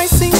might seem